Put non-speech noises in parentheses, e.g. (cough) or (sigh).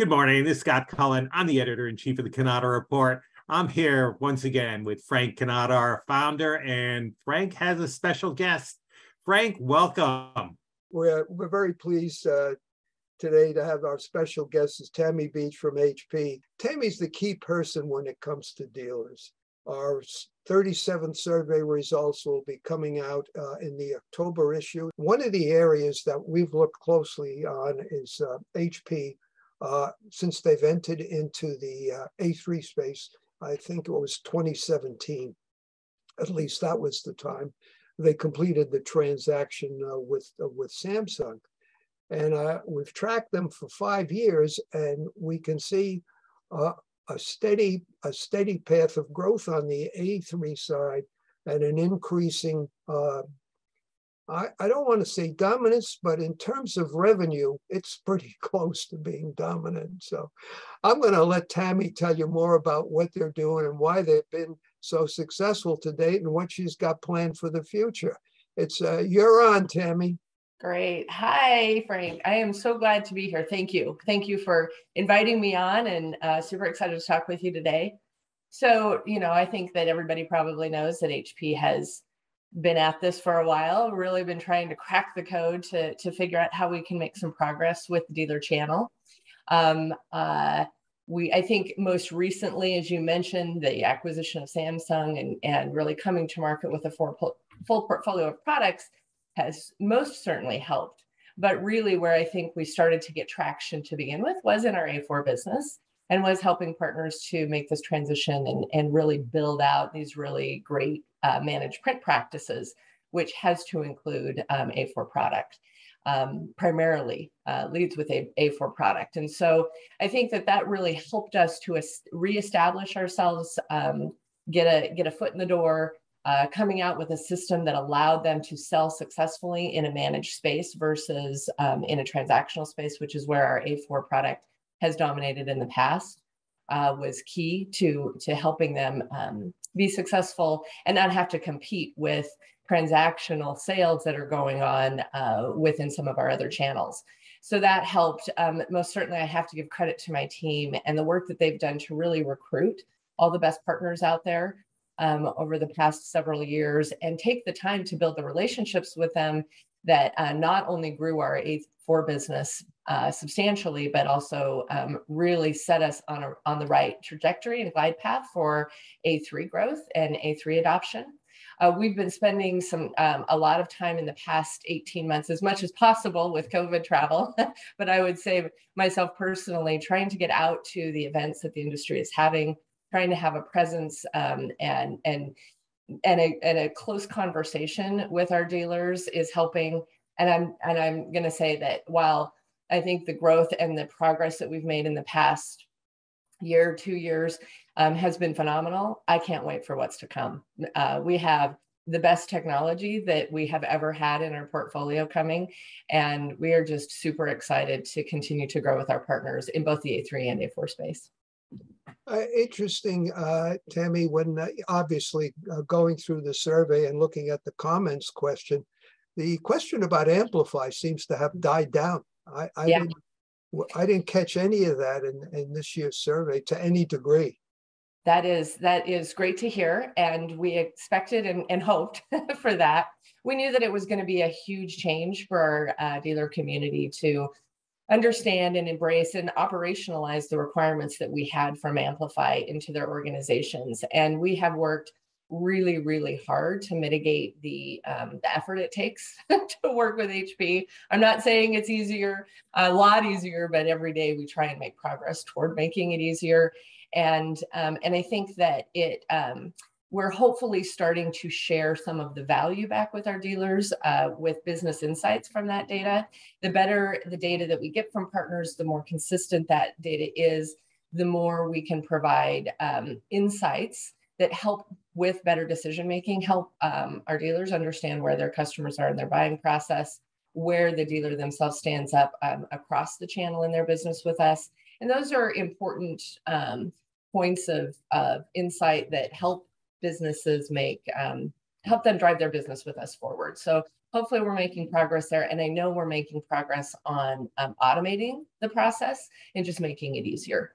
Good morning. This is Scott Cullen. I'm the editor in chief of the Cannata Report. I'm here once again with Frank Cannata, our founder, and Frank has a special guest. Frank, welcome. We're, we're very pleased uh, today to have our special guest is Tami Beach from HP. Tami's the key person when it comes to dealers. Our 37th survey results will be coming out uh, in the October issue. One of the areas that we've looked closely on is uh, HP uh, since they've entered into the uh, A3 space. I think it was 2017. At least that was the time they completed the transaction uh, with uh, with Samsung, and uh, we've tracked them for five years, and we can see a steady a steady path of growth on the A3 side and an increasing I, I don't want to say dominance, but in terms of revenue, it's (laughs) pretty close to being dominant. So I'm going to let Tami tell you more about what they're doing and why they've been so successful to date and what she's got planned for the future. It's uh, you're on, Tami. Great. Hi, Frank. I am so glad to be here. Thank you. Thank you for inviting me on and uh, super excited to talk with you today. So, you know, I think that everybody probably knows that HP has been at this for a while, really been trying to crack the code to, to figure out how we can make some progress with the dealer channel. Um, uh, we, I think most recently, as you mentioned, the acquisition of Samsung and, and really coming to market with a full, full portfolio of products has most certainly helped. But really, where I think we started to get traction to begin with was in our A4 business and was helping partners to make this transition and, and really build out these really great uh, managed print practices, which has to include um, A4 product. Um, primarily uh, leads with a A4 product. And so I think that that really helped us to reestablish ourselves, um, get a get a foot in the door, uh, coming out with a system that allowed them to sell successfully in a managed space versus um, in a transactional space, which is where our A4 product has dominated in the past, uh, was key to to helping them um, be successful and not have to compete with transactional sales that are going on uh, within some of our other channels. So that helped. Um, most certainly, I have to give credit to my team and the work that they've done to really recruit all the best partners out there um, over the past several years and take the time to build the relationships with them that uh, not only grew our A4 business uh, substantially, but also um, really set us on, a, on the right trajectory and glide path for A3 growth and A3 adoption. Uh, we've been spending some um, a lot of time in the past 18 months as much as possible with covid travel (laughs) but i would say myself personally trying to get out to the events that the industry is having trying to have a presence um, and and and a, and a close conversation with our dealers is helping. And I'm and I'm going to say that while I think the growth and the progress that we've made in the past year, two years, um, has been phenomenal. I can't wait for what's to come. Uh, we have the best technology that we have ever had in our portfolio coming, and we are just super excited to continue to grow with our partners in both the A3 and A4 space. Uh, interesting, uh, Tami, when uh, obviously uh, going through the survey and looking at the comments question, the question about Amplify seems to have died down. I, I, yeah. didn't, I didn't catch any of that in, in this year's survey to any degree. That is that is great to hear, and we expected and, and hoped (laughs) for that. We knew that it was going to be a huge change for our uh, dealer community to understand and embrace and operationalize the requirements that we had from Amplify into their organizations. And we have worked really, really hard to mitigate the, um, the effort it takes (laughs) to work with HP. I'm not saying it's easier, a lot easier, but every day we try and make progress toward making it easier. And um, and I think that it um, we're hopefully starting to share some of the value back with our dealers uh, with business insights from that data. The better the data that we get from partners, the more consistent that data is, the more we can provide um, insights that help with better decision making, help um, our dealers understand where their customers are in their buying process, where the dealer themselves stands up um, across the channel in their business with us. And those are important um, points of, of insight that help businesses make um, help them drive their business with us forward. So hopefully we're making progress there. And I know we're making progress on um, automating the process and just making it easier.